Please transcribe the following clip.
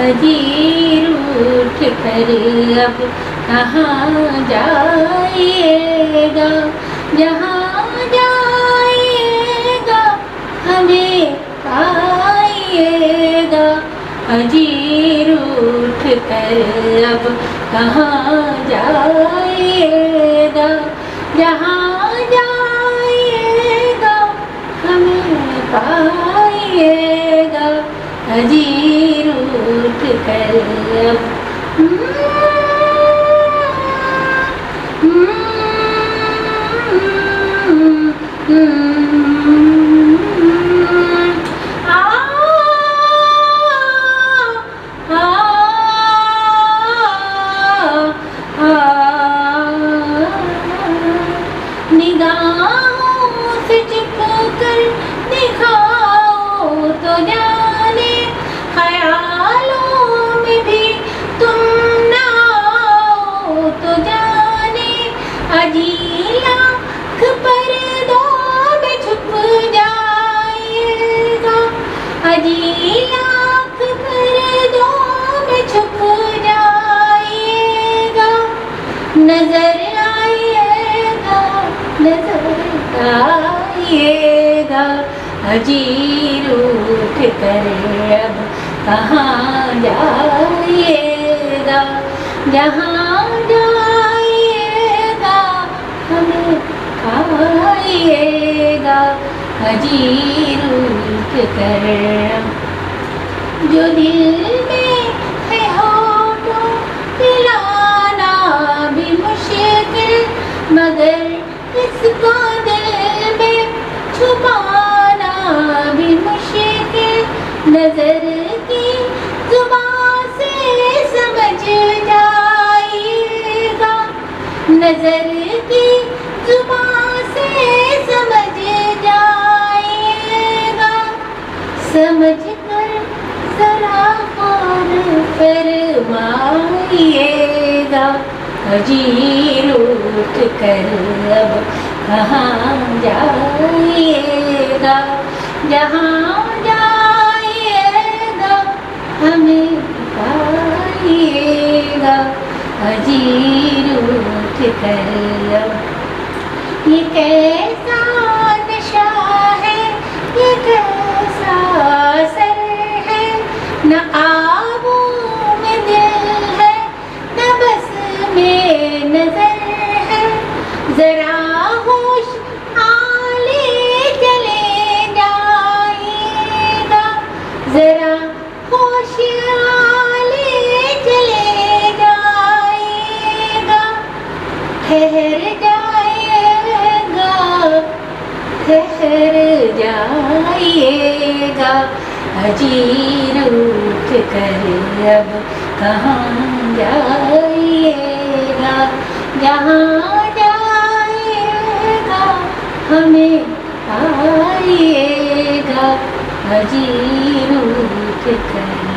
अजीर उठ कर अब कहाँ जाइएगा जहाँ जाइएगा हमें पाइएगा अजीर उठ कर अब कहाँ जाइएगा जहाँ जाइएगा हमें पाइएगा आ, निगाहों से चुप कर दिखाओ। नज़र आइएगा नज़र आइएगा अजीर उठ कर कहाँ जाइएगा जहाँ अजीर उठ कर। जो दिल में है होठों पिलाना भी मुश्किल, मगर इसको दिल में छुपाना भी मुश्किल। नज़र की ज़ुबान से समझ जाइएगा। नज़र की ज़ुबान से समझ कर जरा और फरमाइएगा अजीर उठ कर अब कहाँ जाइएगा? जहाँ जाइएगा, हमें पाइएगा अजीर उठ कर अब ये कैसा जरा होश आले चले जाइएगा जरा होश चले जाएगा। कर अब कहाँ जाइएगा जहाँ जाइएगा हमें आएगा हजी रूप कर